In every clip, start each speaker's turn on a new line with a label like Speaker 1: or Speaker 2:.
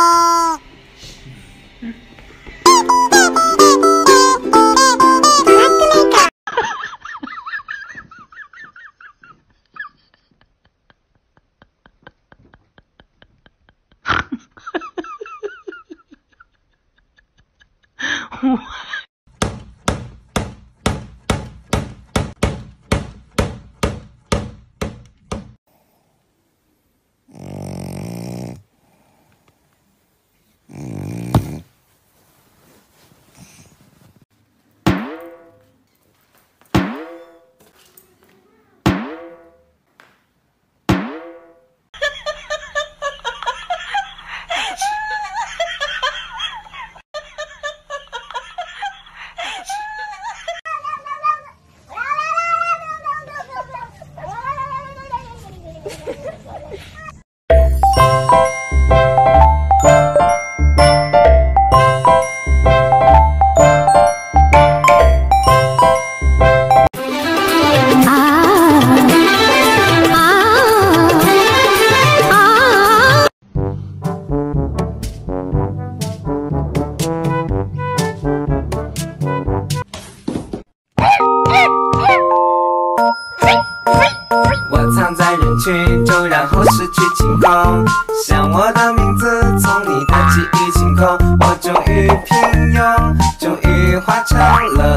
Speaker 1: ー群中，然后失去晴空。像我的名字从你的记忆清空，我终于平庸，终于化成了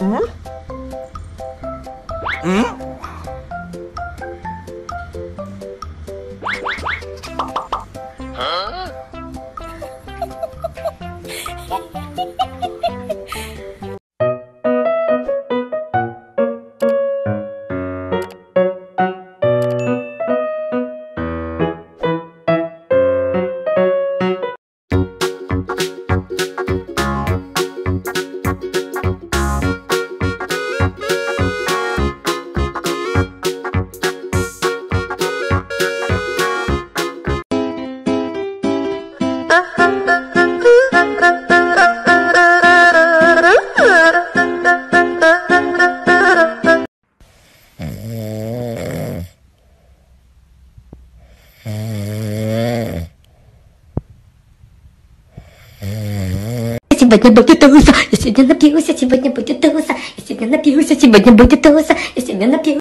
Speaker 2: 응? 응?
Speaker 3: Сегодня будет туса, я сегодня напьюсь, сегодня будет туса, я сегодня напьюсь, сегодня будет туса, я сегодня напьюсь.